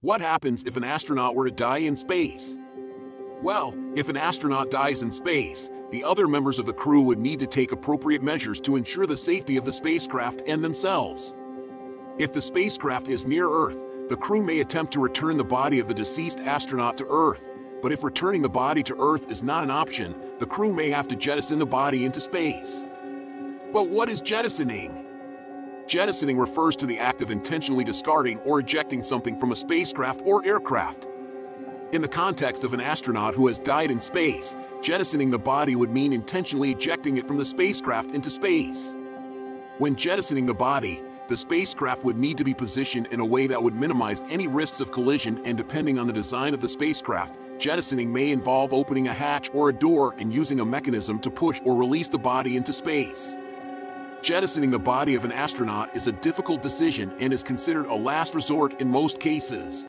What happens if an astronaut were to die in space? Well, if an astronaut dies in space, the other members of the crew would need to take appropriate measures to ensure the safety of the spacecraft and themselves. If the spacecraft is near Earth, the crew may attempt to return the body of the deceased astronaut to Earth, but if returning the body to Earth is not an option, the crew may have to jettison the body into space. But what is jettisoning? Jettisoning refers to the act of intentionally discarding or ejecting something from a spacecraft or aircraft. In the context of an astronaut who has died in space, jettisoning the body would mean intentionally ejecting it from the spacecraft into space. When jettisoning the body, the spacecraft would need to be positioned in a way that would minimize any risks of collision and depending on the design of the spacecraft, jettisoning may involve opening a hatch or a door and using a mechanism to push or release the body into space. Jettisoning the body of an astronaut is a difficult decision and is considered a last resort in most cases.